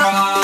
this